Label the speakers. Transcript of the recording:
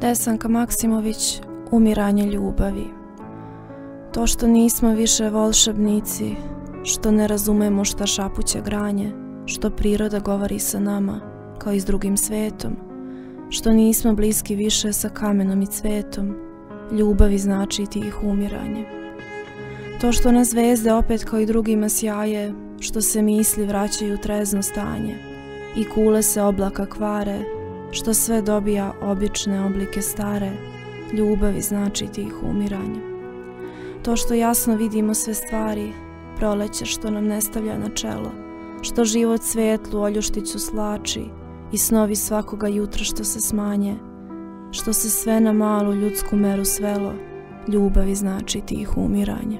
Speaker 1: Desanka Maksimović, Umiranje ljubavi. To što nismo više volšebnici, što ne razumemo šta šapuće granje, što priroda govori sa nama, kao i s drugim svetom, što nismo bliski više sa kamenom i cvetom, ljubavi znači tih umiranje. To što na zvezde opet kao i drugima sjaje, što se misli vraćaju trezno stanje i kule se oblaka kvare, što sve dobija obične oblike stare, ljubavi znači tih umiranja. To što jasno vidimo sve stvari, proleće što nam ne stavlja na čelo, što život svetlu oljuštiću slači i snovi svakoga jutra što se smanje, što se sve na malu ljudsku meru svelo, ljubavi znači tih umiranje.